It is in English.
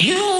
You.